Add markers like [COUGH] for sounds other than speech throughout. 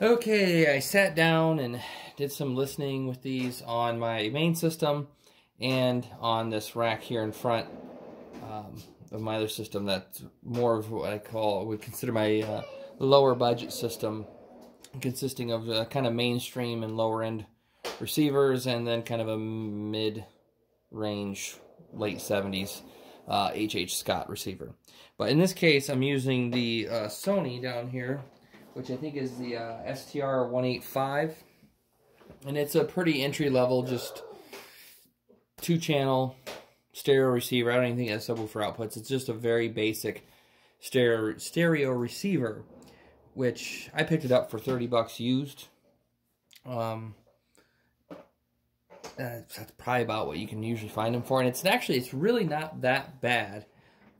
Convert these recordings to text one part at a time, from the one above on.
Okay, I sat down and did some listening with these on my main system and on this rack here in front um, of my other system that's more of what I call, would consider my uh, lower budget system consisting of uh, kind of mainstream and lower end receivers and then kind of a mid range late 70s uh, HH Scott receiver. But in this case, I'm using the uh, Sony down here which I think is the uh, STR-185. And it's a pretty entry-level, just two-channel stereo receiver. I don't even think it has subwoofer outputs. It's just a very basic stereo, stereo receiver, which I picked it up for 30 bucks used. Um, that's probably about what you can usually find them for. And it's actually, it's really not that bad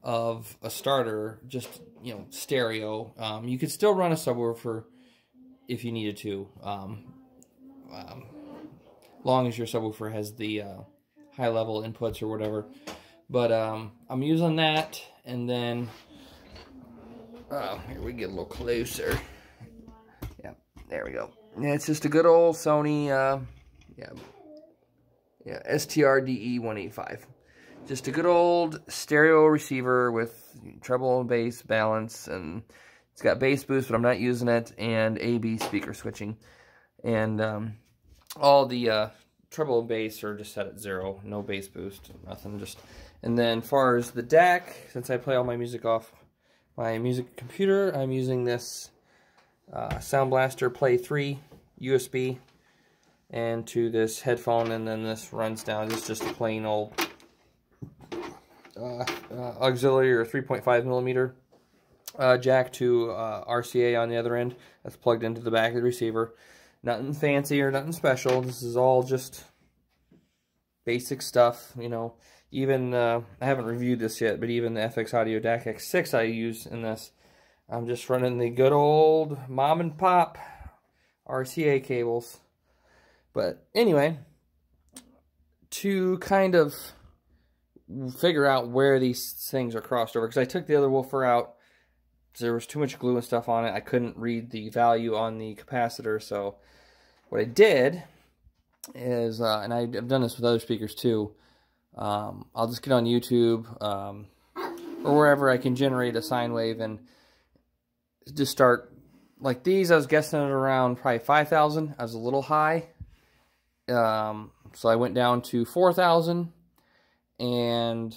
of a starter, just you know, stereo. Um, you could still run a subwoofer if you needed to, um, um, long as your subwoofer has the uh, high level inputs or whatever. But um, I'm using that, and then oh, here we get a little closer. Yeah, there we go. Yeah, it's just a good old Sony, uh, yeah, yeah, STRDE 185. Just a good old stereo receiver with treble and bass balance, and it's got bass boost, but I'm not using it, and AB speaker switching. And um, all the uh, treble and bass are just set at zero, no bass boost, nothing, just... And then far as the DAC, since I play all my music off my music computer, I'm using this uh, Sound Blaster Play 3 USB and to this headphone, and then this runs down. It's just a plain old uh, uh, auxiliary or 3.5 millimeter uh, jack to RCA on the other end. That's plugged into the back of the receiver. Nothing fancy or nothing special. This is all just basic stuff, you know. Even, uh, I haven't reviewed this yet, but even the FX Audio DAC X6 I use in this, I'm just running the good old mom and pop RCA cables. But anyway, to kind of figure out where these things are crossed over because I took the other woofer out. There was too much glue and stuff on it. I couldn't read the value on the capacitor. So what I did is, uh, and I've done this with other speakers too, um, I'll just get on YouTube um, or wherever I can generate a sine wave and just start like these. I was guessing at around probably 5,000. I was a little high. Um, so I went down to 4,000 and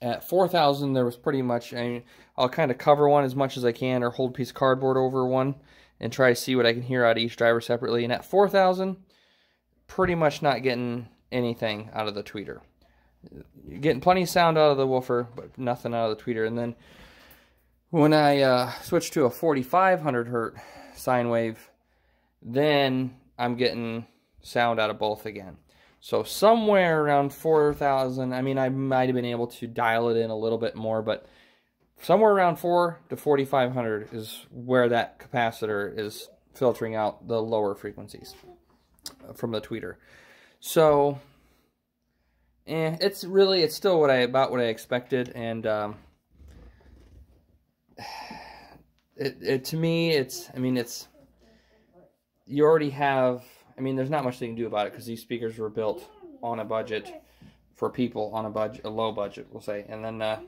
at 4,000 there was pretty much, I mean, I'll kind of cover one as much as I can or hold a piece of cardboard over one and try to see what I can hear out of each driver separately. And at 4,000, pretty much not getting anything out of the tweeter. Getting plenty of sound out of the woofer, but nothing out of the tweeter. And then when I uh, switch to a 4,500 hertz sine wave, then I'm getting sound out of both again. So somewhere around 4,000, I mean, I might have been able to dial it in a little bit more, but somewhere around 4 to 4,500 is where that capacitor is filtering out the lower frequencies from the tweeter. So, eh, it's really, it's still what I, about what I expected, and, um, [SIGHS] it, it, to me, it's, I mean, it's, you already have I mean, there's not much they can do about it because these speakers were built on a budget for people on a budget, a low budget, we'll say. And then uh,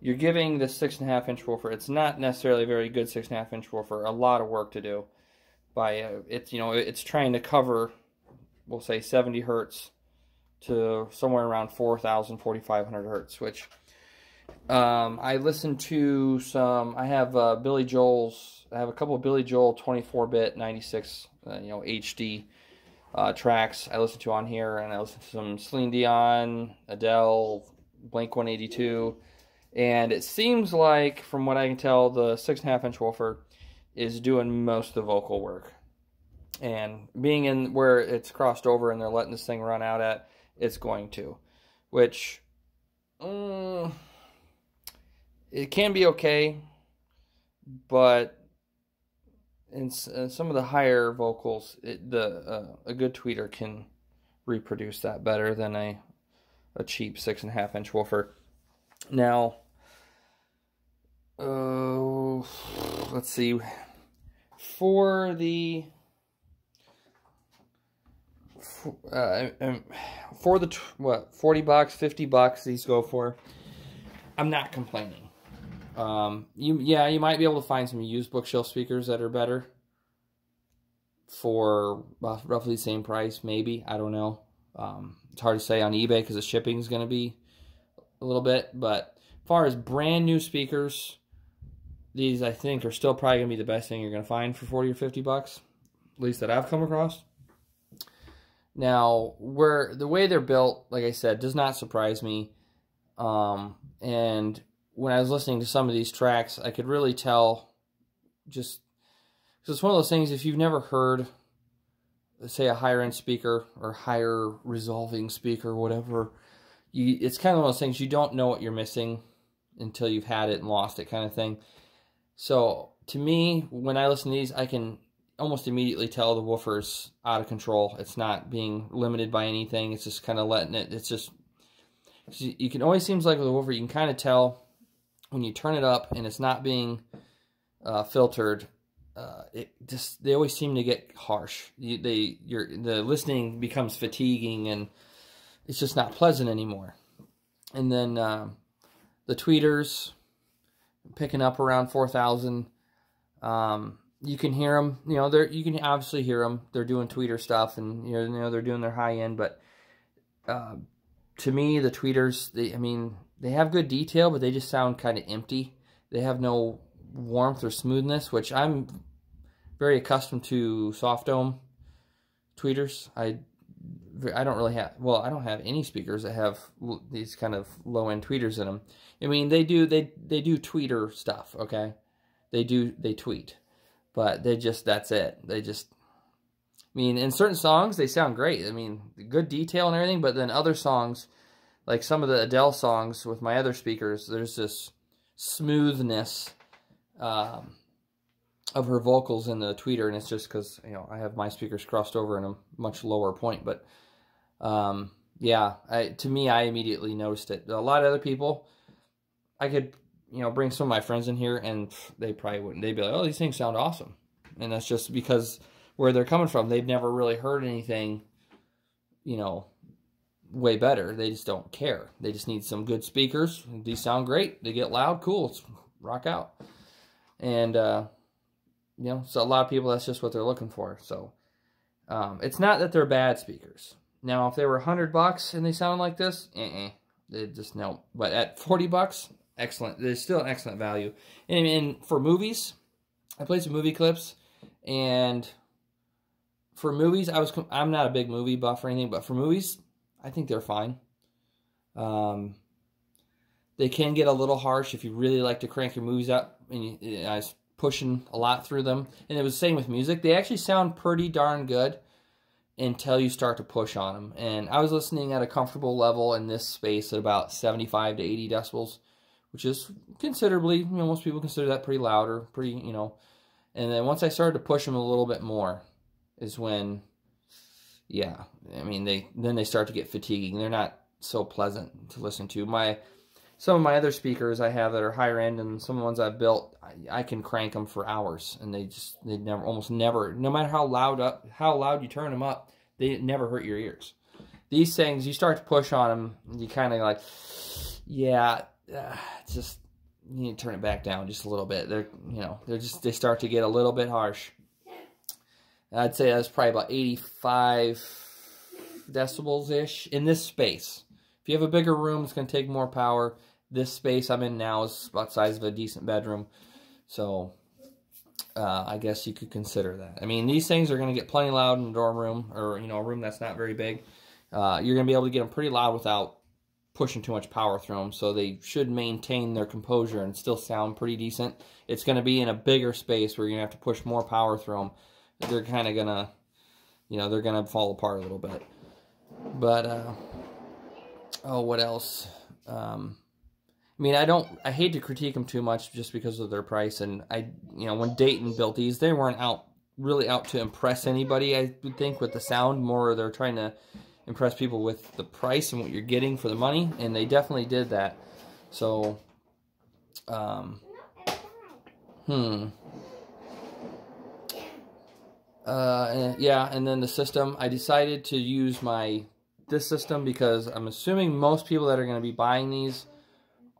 you're giving this six and a half inch woofer. It's not necessarily a very good six and a half inch woofer. A lot of work to do. By uh, it's you know it's trying to cover, we'll say 70 hertz to somewhere around 4,000, 4,500 hertz, which um, I listened to some. I have uh, Billy Joel's. I have a couple of Billy Joel 24-bit 96 uh, you know, HD uh, tracks I listen to on here, and I listen to some Celine Dion, Adele, Blink 182, and it seems like, from what I can tell, the six and a half inch woofer is doing most of the vocal work. And being in where it's crossed over and they're letting this thing run out at, it's going to, which um, it can be okay, but in uh, some of the higher vocals, it, the uh, a good tweeter can reproduce that better than a a cheap six and a half inch woofer. Now, uh, let's see. for the uh, um, for the what 40 bucks 50 bucks these go for i'm not complaining um you yeah you might be able to find some used bookshelf speakers that are better for roughly the same price maybe. I don't know. Um it's hard to say on ebay because the shipping is going to be a little bit but as far as brand new speakers these i think are still probably going to be the best thing you're going to find for 40 or 50 bucks at least that i've come across. Now, where the way they're built, like I said, does not surprise me. Um, and when I was listening to some of these tracks, I could really tell just because it's one of those things. If you've never heard, say, a higher end speaker or higher resolving speaker, whatever, you it's kind of one of those things you don't know what you're missing until you've had it and lost it, kind of thing. So to me, when I listen to these, I can almost immediately tell the woofer's out of control. It's not being limited by anything. It's just kind of letting it. It's just you can always seems like with a woofer, you can kind of tell when you turn it up and it's not being uh, filtered. Uh, it just they always seem to get harsh. You, they your the listening becomes fatiguing and it's just not pleasant anymore. And then uh, the tweeters picking up around four thousand. Um, you can hear them. You know, they're you can obviously hear them. They're doing tweeter stuff, and you know they're doing their high end. But uh, to me, the tweeters, they I mean, they have good detail, but they just sound kind of empty. They have no warmth or smoothness, which I'm very accustomed to soft dome tweeters. I I don't really have well, I don't have any speakers that have these kind of low end tweeters in them. I mean, they do they they do tweeter stuff, okay? They do they tweet but they just that's it. They just I mean, in certain songs they sound great. I mean, good detail and everything, but then other songs like some of the Adele songs with my other speakers, there's this smoothness um, of her vocals in the tweeter, and it's just because you know I have my speakers crossed over in a much lower point. But um, yeah, I, to me, I immediately noticed it. A lot of other people, I could you know, bring some of my friends in here and they probably wouldn't. They'd be like, oh, these things sound awesome. And that's just because where they're coming from, they've never really heard anything, you know, way better. They just don't care. They just need some good speakers. These sound great. They get loud. Cool. Rock out. And, uh, you know, so a lot of people, that's just what they're looking for. So, um, it's not that they're bad speakers. Now, if they were 100 bucks and they sound like this, uh-uh. They just, no. But at 40 bucks, excellent. There's still an excellent value. And, and for movies, I played some movie clips, and for movies, I was I'm not a big movie buff or anything, but for movies, I think they're fine. Um, they can get a little harsh if you really like to crank your movies up, and you, I was pushing a lot through them. And it was the same with music. They actually sound pretty darn good until you start to push on them. And I was listening at a comfortable level in this space at about 75 to 80 decibels which is considerably, you know, most people consider that pretty loud or pretty, you know. And then once I started to push them a little bit more is when, yeah, I mean, they then they start to get fatiguing. They're not so pleasant to listen to. My some of my other speakers I have that are higher end and some of the ones I've built, I, I can crank them for hours and they just, they never, almost never, no matter how loud up, how loud you turn them up, they never hurt your ears. These things, you start to push on them, you kind of like, yeah, uh, just you need to turn it back down just a little bit. They're you know they're just they start to get a little bit harsh. I'd say that's probably about 85 decibels ish in this space. If you have a bigger room, it's going to take more power. This space I'm in now is about the size of a decent bedroom, so uh, I guess you could consider that. I mean, these things are going to get plenty loud in a dorm room or you know a room that's not very big. Uh, you're going to be able to get them pretty loud without pushing too much power through them, so they should maintain their composure and still sound pretty decent. It's going to be in a bigger space where you're going to have to push more power through them. They're kind of to, you know, they're to fall apart a little bit. But, uh, oh, what else? Um, I mean, I don't, I hate to critique them too much just because of their price. And I, you know, when Dayton built these, they weren't out, really out to impress anybody, I would think, with the sound. More they're trying to impress people with the price and what you're getting for the money, and they definitely did that. So, um, hmm. Uh, and, yeah, and then the system. I decided to use my this system because I'm assuming most people that are going to be buying these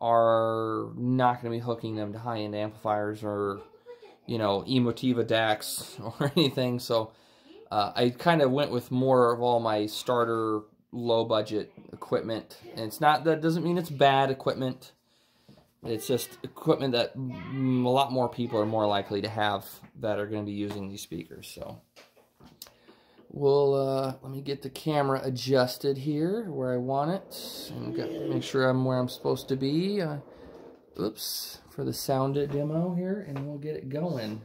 are not going to be hooking them to high-end amplifiers or, you know, Emotiva DACs [LAUGHS] or anything. So uh, I kind of went with more of all my starter low-budget equipment. And it's not that doesn't mean it's bad equipment. It's just equipment that a lot more people are more likely to have that are going to be using these speakers. So we'll uh, let me get the camera adjusted here where I want it and get, make sure I'm where I'm supposed to be. Uh, oops, for the sound demo here, and we'll get it going.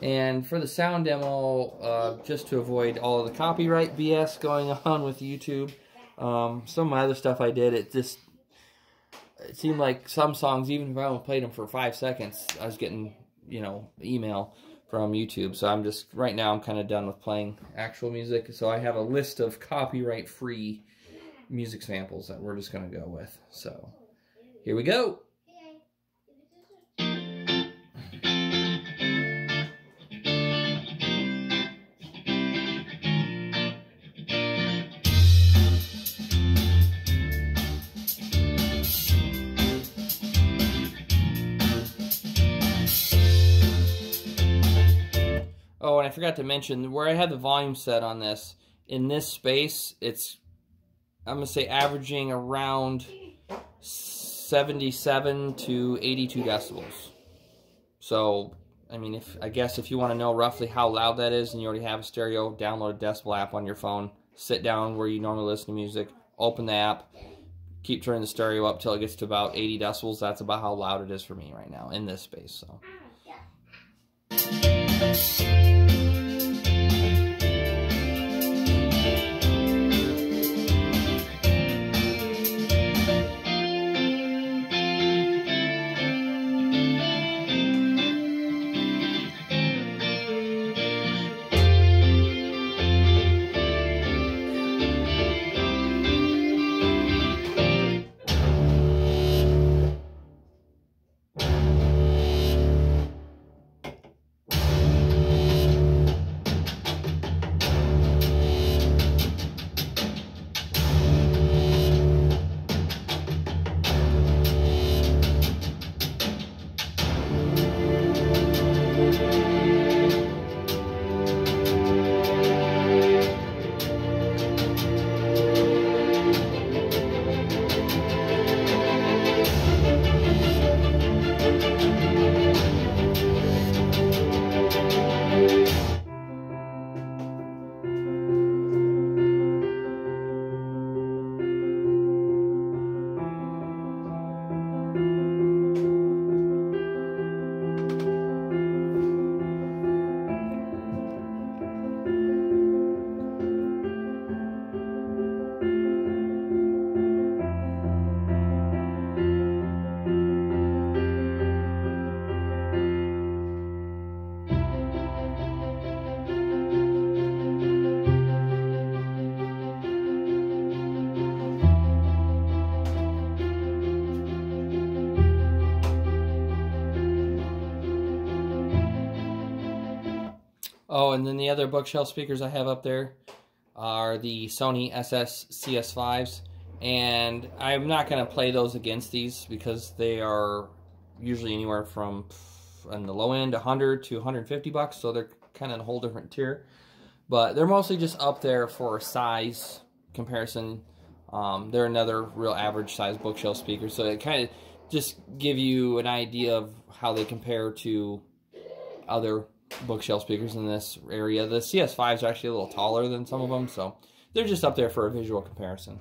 And for the sound demo, uh, just to avoid all of the copyright BS going [LAUGHS] on with YouTube, um, some of my other stuff I did, it just it seemed like some songs, even if I only played them for five seconds, I was getting, you know, email from YouTube. So I'm just, right now, I'm kind of done with playing actual music. So I have a list of copyright-free music samples that we're just going to go with. So here we go. Forgot to mention, where I had the volume set on this, in this space, it's, I'm going to say averaging around 77 to 82 decibels. So, I mean, if I guess if you want to know roughly how loud that is and you already have a stereo, download a decibel app on your phone, sit down where you normally listen to music, open the app, keep turning the stereo up till it gets to about 80 decibels. That's about how loud it is for me right now in this space. So. Ah, and then the other bookshelf speakers I have up there are the Sony SS CS5s. And I'm not going to play those against these because they are usually anywhere from on the low end 100 to 150 bucks. So they're kind of a whole different tier. But they're mostly just up there for size comparison. Um, they're another real average size bookshelf speaker. So it kind of just give you an idea of how they compare to other bookshelf speakers in this area. The CS5s are actually a little taller than some of them, so they're just up there for a visual comparison.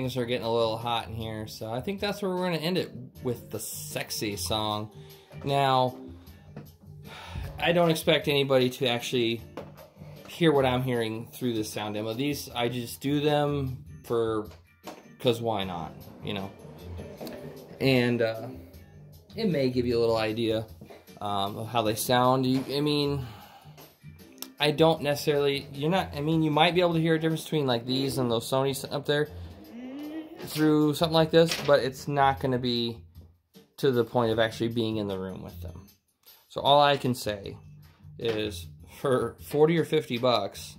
Things are getting a little hot in here. So I think that's where we're going to end it with the sexy song. Now, I don't expect anybody to actually hear what I'm hearing through this sound demo. These, I just do them for, because why not, you know? And uh, it may give you a little idea um, of how they sound. You, I mean, I don't necessarily, you're not, I mean, you might be able to hear a difference between like these and those Sony's up there through something like this, but it's not going to be to the point of actually being in the room with them. So all I can say is for 40 or 50 bucks,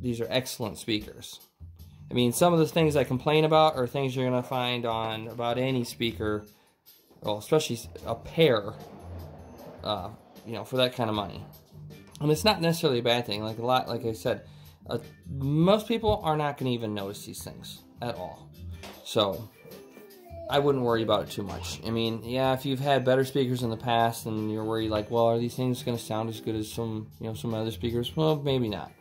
these are excellent speakers. I mean, some of the things I complain about are things you're going to find on about any speaker, well, especially a pair, uh, you know, for that kind of money. And it's not necessarily a bad thing. Like a lot, like I said, uh, most people are not going to even notice these things at all. So I wouldn't worry about it too much. I mean, yeah, if you've had better speakers in the past and you're worried like, well, are these things going to sound as good as some, you know, some other speakers? Well, maybe not.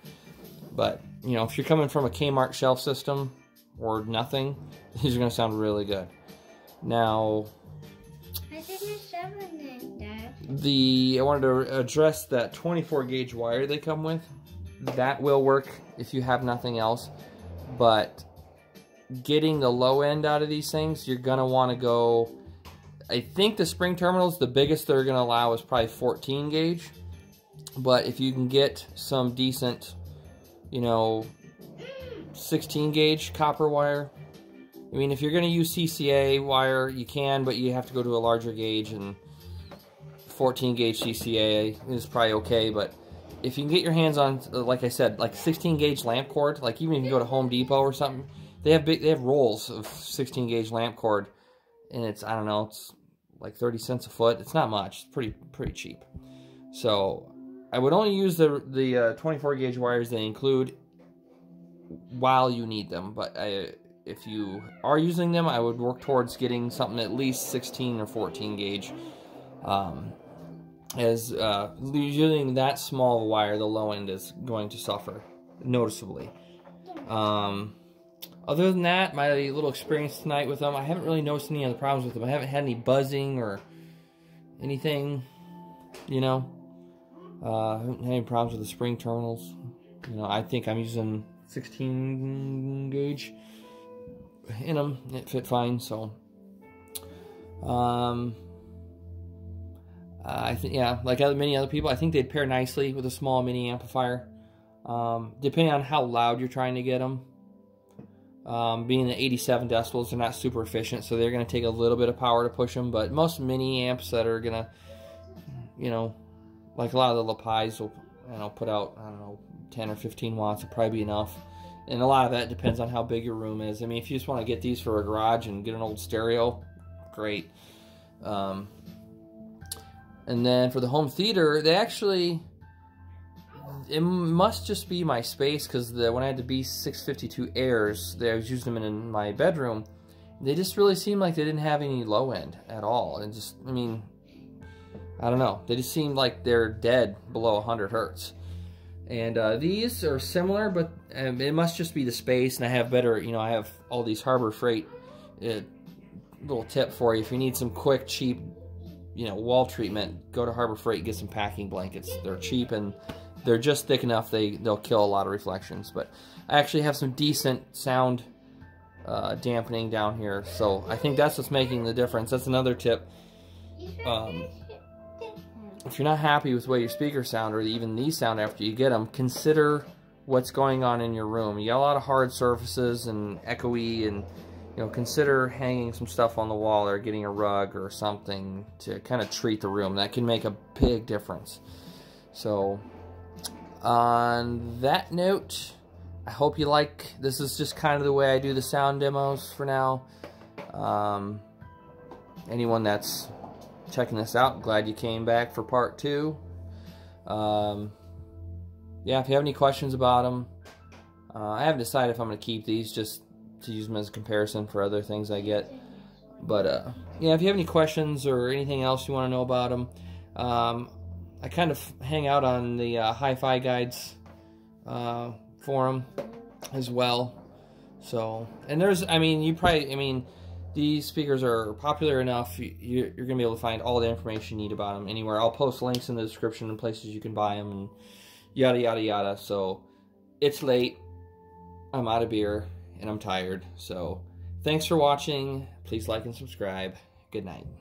But, you know, if you're coming from a Kmart shelf system or nothing, [LAUGHS] these are going to sound really good. Now, the I wanted to address that 24 gauge wire they come with. That will work if you have nothing else, but getting the low end out of these things, you're gonna want to go. I think the spring terminals, the biggest they're gonna allow is probably 14 gauge, but if you can get some decent, you know, 16 gauge copper wire. I mean, if you're going to use CCA wire, you can, but you have to go to a larger gauge and 14 gauge CCA is probably okay, but if you can get your hands on, like I said, like 16 gauge lamp cord, like even if you go to Home Depot or something, they have big, they have rolls of 16 gauge lamp cord, and it's I don't know, it's like 30 cents a foot. It's not much. It's pretty pretty cheap. So I would only use the the uh, 24 gauge wires they include while you need them, but I, if you are using them, I would work towards getting something at least 16 or 14 gauge. Um, as uh, using that small wire, the low end is going to suffer noticeably. Um, other than that, my little experience tonight with them, I haven't really noticed any other problems with them. I haven't had any buzzing or anything, you know. Uh, I haven't had any problems with the spring terminals. You know, I think I'm using 16 gauge in them. It fit fine, so. Um, I think yeah, like other, many other people, I think they'd pair nicely with a small mini amplifier. Um, depending on how loud you're trying to get them. Um, being at 87 decibels, they're not super efficient, so they're going to take a little bit of power to push them. But most mini amps that are going to, you know, like a lot of the LePais will, you know, put out I don't know 10 or 15 watts will probably be enough. And a lot of that depends on how big your room is. I mean, if you just want to get these for a garage and get an old stereo, great. Um, and then for the home theater, they actually, it must just be my space because when I had the B652 Airs, they, I was using them in my bedroom. They just really seemed like they didn't have any low end at all. And just, I mean, I don't know. They just seemed like they're dead below 100 hertz. And uh, these are similar, but um, it must just be the space. And I have better, you know, I have all these Harbor Freight. Uh, little tip for you if you need some quick, cheap you know, wall treatment, go to Harbor Freight, get some packing blankets. They're cheap and they're just thick enough they, they'll kill a lot of reflections. But I actually have some decent sound uh, dampening down here. So I think that's what's making the difference. That's another tip. Um, if you're not happy with the way your speakers sound or even these sound after you get them, consider what's going on in your room. You got a lot of hard surfaces and echoey and you know, consider hanging some stuff on the wall or getting a rug or something to kind of treat the room. That can make a big difference. So, on that note, I hope you like, this is just kind of the way I do the sound demos for now. Um, anyone that's checking this out, glad you came back for part two. Um, yeah, if you have any questions about them, uh, I haven't decided if I'm going to keep these, just to use them as a comparison for other things I get. But uh, yeah, if you have any questions or anything else you want to know about them, um, I kind of hang out on the uh, Hi-Fi Guides uh, forum as well. So, and there's, I mean, you probably, I mean, these speakers are popular enough, you, are going to be able to find all the information you need about them anywhere. I'll post links in the description and places you can buy them and yada, yada, yada. So, it's late. I'm out of beer and I'm tired. So, thanks for watching. Please like and subscribe. Good night.